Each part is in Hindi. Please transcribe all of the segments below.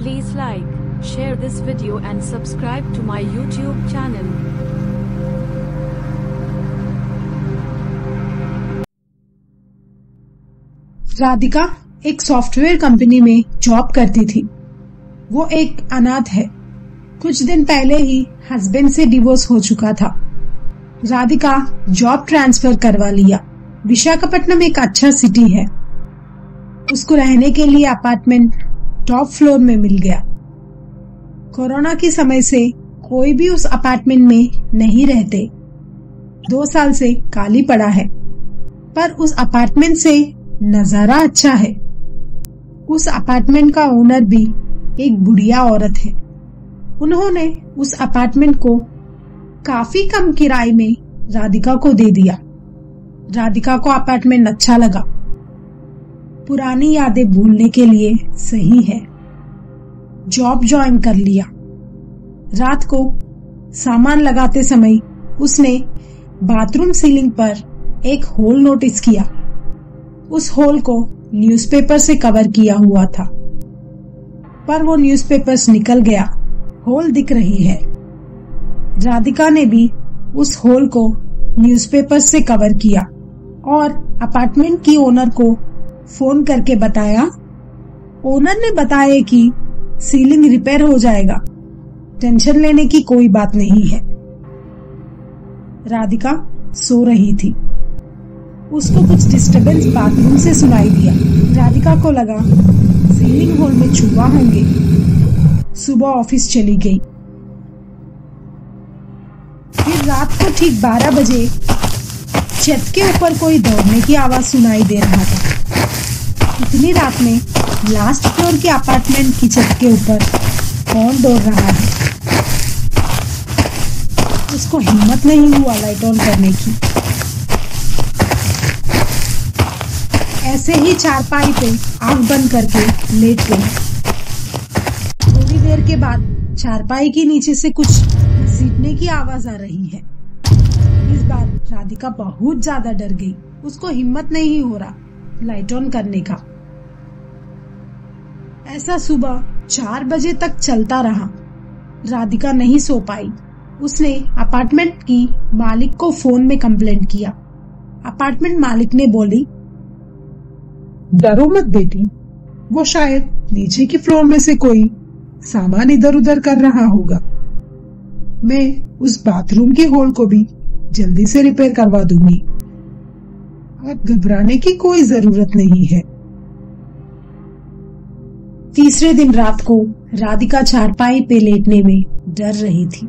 Please like, share this video and subscribe to my YouTube channel. Radhika एक सॉफ्टवेयर कंपनी में जॉब करती थी। वो एक अनाथ है। कुछ दिन पहले ही हस्बैंड से डिवोर्स हो चुका था। राधिका जॉब ट्रांसफ़र करवा लिया। विशाखापट्टनम एक अच्छा सिटी है। उसको रहने के लिए अपार्टमेंट टॉप फ्लोर में मिल गया। कोरोना के समय से कोई भी उस अपार्टमेंट में नहीं रहते। दो साल से काली पड़ा है, पर उस अपार्टमेंट से नज़ारा अच्छा है। उस अपार्टमेंट का ओनर भी एक बुढ़िया औरत है। उन्होंने उस अपार्टमेंट को काफ़ी कम किराए में राधिका को दे दिया। राधिका को अपार्टमेंट अच्छा लगा। पुरानी यादें भूलने के लिए सही है। जॉब ज्वाइन कर लिया। रात को सामान लगाते समय उसने बाथरूम सीलिंग पर एक होल नोटिस किया। उस होल को न्यूज़पेपर से कवर किया हुआ था। पर वो न्यूज़पेपर्स निकल गया। होल दिख रही है। राधिका ने भी उस होल को न्यूज़पेपर से कवर किया और अपार्टमेंट की ओनर को फ़ोन करके बताया। ओनर ने बताया कि सीलिंग रिपेयर हो जाएगा। टेंशन लेने की कोई बात नहीं है। राधिका सो रही थी। उसको कुछ डिस्टरबेंस बाथरूम से सुनाई दिया। राधिका को लगा सीलिंग होल में चूहा होंगे। सुबह ऑफ़िस चली गई। फिर रात को ठीक 12 बजे छत के ऊपर कोई दौड़ने की आवाज़ सुनाई दे रहा था। इतनी रात में लास्ट फ्लोर के अपार्टमेंट की छत के ऊपर कौन दौड़ रहा है? उसको हिम्मत नहीं हुआ लाइट ऑन करने की। ऐसे ही चारपाई पे आँख बंद करके लेट गई। थोड़ी देर के बाद चारपाई के नीचे से कुछ सीटने की आवाज़ आ रही है। इस बार राधिका बहुत ज़्यादा डर गई। उसको हिम्मत नहीं हो रहा लाइट ऑन करने का। ऐसा सुबह चार बजे तक चलता रहा। राधिका नहीं सो पाई। उसने अपार्टमेंट की मालिक को फ़ोन में कंप्लेंट किया। अपार्टमेंट मालिक ने बोली, डरो मत बेटी। वो शायद नीचे की फ्लोर में से कोई सामान इधर उधर कर रहा होगा। मैं उस बाथरूम के होल को भी जल्दी से रिपेयर करवा दूँगी। अब घबराने की कोई ज़रूरत नहीं है। तीसरे दिन रात को राधिका चारपाई पे लेटने में डर रही थी।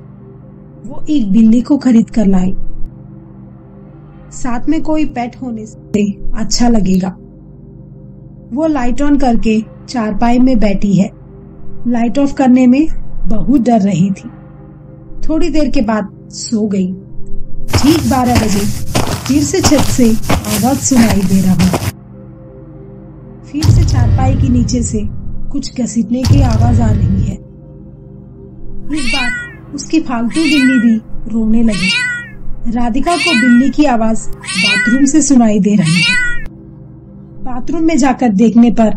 वो एक बिल्ली को खरीद कर लाई। साथ में कोई पेट होने से अच्छा लगेगा। वो लाइट ऑन करके चारपाई में बैठी है। लाइट ऑफ़ करने में बहुत डर रही थी। थोड़ी देर के बाद सो गई। ठीक बारह बजे फिर से छत से आवाज़ सुनाई दे रहा। फिर से चारपाई के नीचे से कुछ घसीटने की आवाज़ आ रही है। इस बार उसकी फालतू बिल्ली भी रोने लगी। राधिका को बिल्ली की आवाज़ बाथरूम से सुनाई दे रही है। बाथरूम में जाकर देखने पर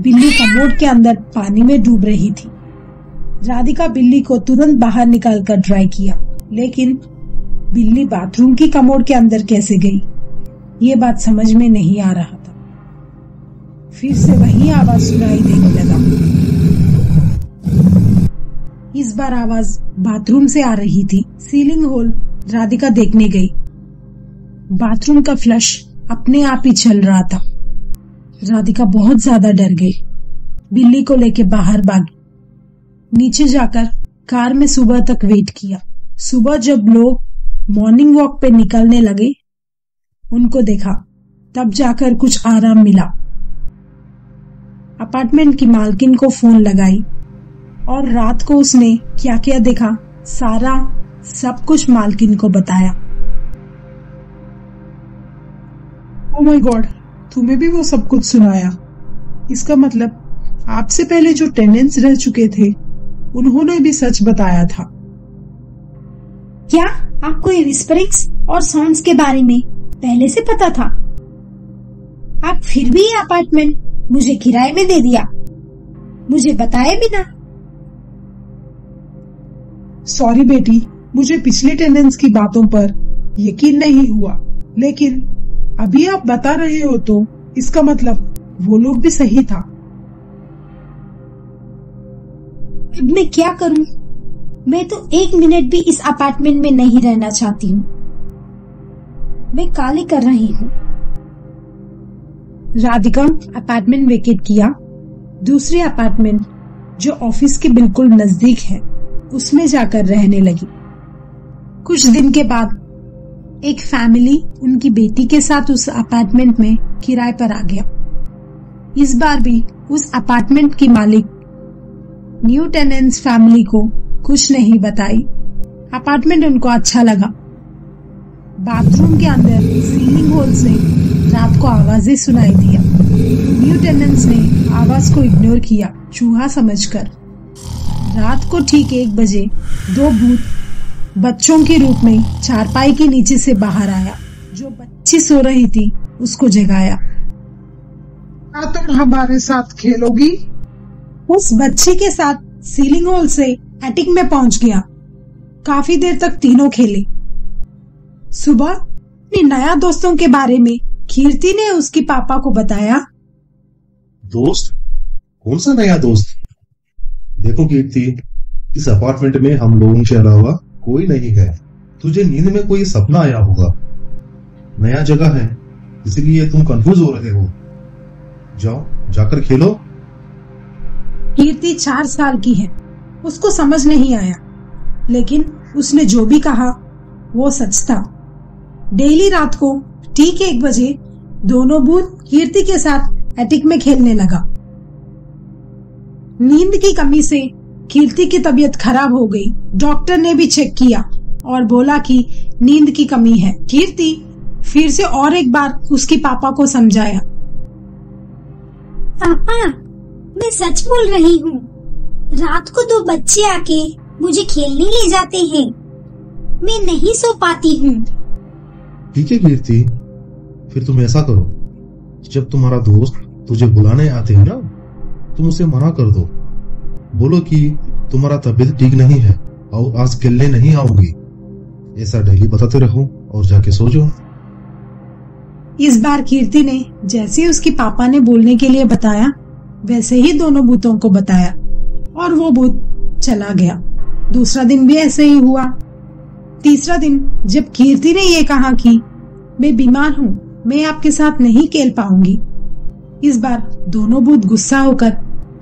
बिल्ली कमोड के अंदर पानी में डूब रही थी। राधिका बिल्ली को तुरंत बाहर निकालकर ड्राई किया, लेकिन बिल्ली बाथरूम की कमोड के अंदर कैसे गई? ये बात समझ में नहीं आ रहा। फिर से वही आवाज़ सुनाई देने लगा। इस बार आवाज़ बाथरूम से आ रही थी। सीलिंग होल राधिका देखने गई। बाथरूम का फ्लश अपने आप ही चल रहा था। राधिका बहुत ज़्यादा डर गई। बिल्ली को लेके बाहर भागी। नीचे जाकर कार में सुबह तक वेट किया। सुबह जब लोग मॉर्निंग वॉक पे निकलने लगे, उनको देखा, तब जाकर कुछ आराम मिला। अपार्टमेंट की मालकिन को फ़ोन लगाई और रात को उसने क्या क्या देखा? सारा सब कुछ मालकिन को बताया। ओ माय गॉड तुम्हें भी वो सब कुछ सुनाया। इसका मतलब आपसे पहले जो टेनेंट्स रह चुके थे, उन्होंने भी सच बताया था। क्या आपको ये विस्परिंग्स और साउंड्स के बारे में पहले से पता था? आप फिर भी अपार्टमेंट मुझे किराए में दे दिया। मुझे बताए बिना। सॉरी बेटी मुझे पिछले टेनेंट्स की बातों पर यकीन नहीं हुआ। लेकिन अभी आप बता रहे हो तो इसका मतलब वो लोग भी सही था। अब मैं क्या करूँ? मैं तो एक मिनट भी इस अपार्टमेंट में नहीं रहना चाहती हूँ। मैं काले कर रही हूँ। राधिका अपार्टमेंट वेकेट किया। दूसरे अपार्टमेंट, जो ऑफ़िस के बिल्कुल नज़दीक है, उसमें जाकर रहने लगी। कुछ दिन के बाद, एक फैमिली उनकी बेटी के साथ उस अपार्टमेंट में किराए पर आ गया। इस बार भी उस अपार्टमेंट की मालिक, न्यू टेनेंट्स फैमिली को कुछ नहीं बताई। अपार्टमेंट उनको अच्छा लगा। बाथरूम के अंदर सीलिंग होल से रात को आवाज़ें सुनाई दिया। न्यू टेनेंट्स ने आवाज़ को इग्नोर किया चूहा समझकर। रात को ठीक एक बजे दो भूत बच्चों के रूप में चारपाई के नीचे से बाहर आया। जो बच्ची सो रही थी उसको जगाया। क्या तुम हमारे साथ खेलोगी? उस बच्ची के साथ सीलिंग होल से एटिक में पहुँच गया। काफ़ी देर तक तीनों खेले। सुबह अपने नया दोस्तों के बारे में कीर्ति ने उसके पापा को बताया। दोस्त कौन सा नया दोस्त? देखो कीर्ति इस अपार्टमेंट में हम लोगों के अलावा कोई नहीं है। तुझे नींद में कोई सपना आया होगा। नया जगह है इसलिए तुम कंफ्यूज हो रहे हो। जाओ जाकर खेलो। कीर्ति चार साल की है उसको समझ नहीं आया। लेकिन उसने जो भी कहा वो सच था। डेली रात को ठीक एक बजे दोनों भूत कीर्ति के साथ एटिक में खेलने लगा। नींद की कमी से कीर्ति की तबीयत खराब हो गई। डॉक्टर ने भी चेक किया और बोला कि नींद की कमी है। कीर्ति फिर से और एक बार उसके पापा को समझाया। पापा मैं सच बोल रही हूँ। रात को दो बच्चे आके मुझे खेलने ले जाते हैं। मैं नहीं सो पाती हूँ। ठीक है कीर्ति। फिर तुम ऐसा करो जब तुम्हारा दोस्त तुझे बुलाने आते हैं ना, तुम उसे मना कर दो। बोलो कि तुम्हारा तबीयत ठीक नहीं है और आज खेलने नहीं आओगी। ऐसा डेली बताते रहो और जाके सो जाओ। इस बार कीर्ति ने जैसे उसके पापा ने बोलने के लिए बताया, वैसे ही दोनों भूतों को बताया और वो भूत चला गया। दूसरा दिन भी ऐसे ही हुआ। तीसरा दिन जब कीर्ति ने ये कहा कि, मैं बीमार हूँ मैं आपके साथ नहीं खेल पाऊँगी। इस बार दोनों भूत गुस्सा होकर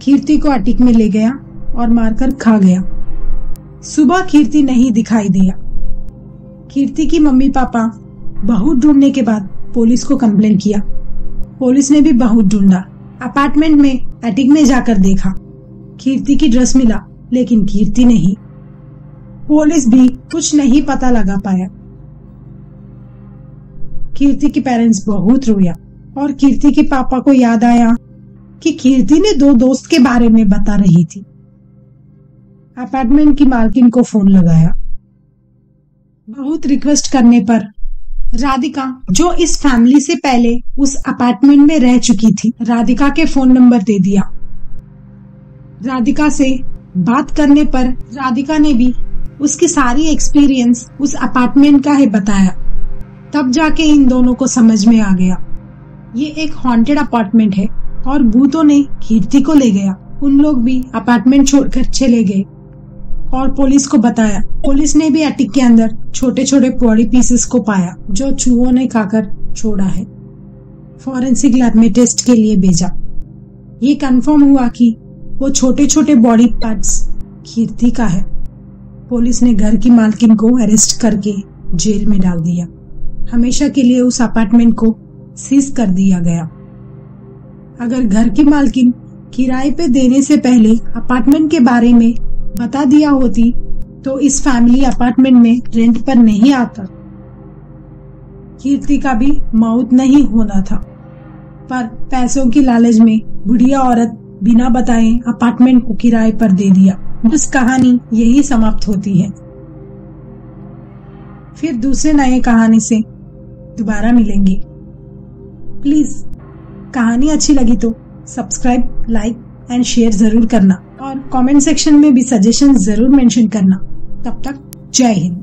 कीर्ति को अटिक में ले गया और मारकर खा गया। सुबह कीर्ति नहीं दिखाई दिया। कीर्ति की मम्मी पापा बहुत ढूँढने के बाद पुलिस को कंप्लेन किया। पुलिस ने भी बहुत ढूंढा। अपार्टमेंट में अटिक में जाकर देखा। कीर्ति की ड्रेस मिला, लेकिन कीर्ति नहीं। पुलिस भी कुछ नहीं पता लगा पाया। कीर्ति के पेरेंट्स बहुत रोया और कीर्ति के पापा को याद आया कि कीर्ति ने दो दोस्त के बारे में बता रही थी। अपार्टमेंट की मालकिन को फ़ोन लगाया। बहुत रिक्वेस्ट करने पर राधिका, जो इस फैमिली से पहले उस अपार्टमेंट में रह चुकी थी, राधिका के फ़ोन नंबर दे दिया। राधिका से बात करने पर राधिका ने भी उसकी सारी एक्सपीरियंस उस अपार्टमेंट का है बताया। तब जाके इन दोनों को समझ में आ गया। ये एक हॉन्टेड अपार्टमेंट है और भूतों ने कीर्ति को ले गया। उन लोग भी अपार्टमेंट छोड़कर चले गए और पुलिस को बताया। पुलिस ने भी अटिक के अंदर छोटे छोटे बॉडी पीसेस को पाया, जो चूहों ने खाकर छोड़ा है। फॉरेंसिक लैब में टेस्ट के लिए भेजा। ये कंफर्म हुआ कि वो छोटे छोटे बॉडी पार्ट्स कीर्ति का है। पुलिस ने घर की मालकिन को अरेस्ट करके जेल में डाल दिया। हमेशा के लिए उस अपार्टमेंट को सीज कर दिया गया। अगर घर की मालकिन किराए पे देने से पहले अपार्टमेंट के बारे में बता दिया होती तो इस फैमिली अपार्टमेंट में रेंट पर नहीं आता। कीर्ति का भी मौत नहीं होना था। पर पैसों की लालच में बुढ़िया औरत बिना बताए अपार्टमेंट को किराए पर दे दिया। बस कहानी यही समाप्त होती है। फिर दूसरे नए कहानी से दोबारा मिलेंगे। प्लीज़ कहानी अच्छी लगी तो सब्सक्राइब लाइक एंड शेयर ज़रूर करना। और कमेंट सेक्शन में भी सजेशन ज़रूर मेंशन करना। तब तक जय हिंद।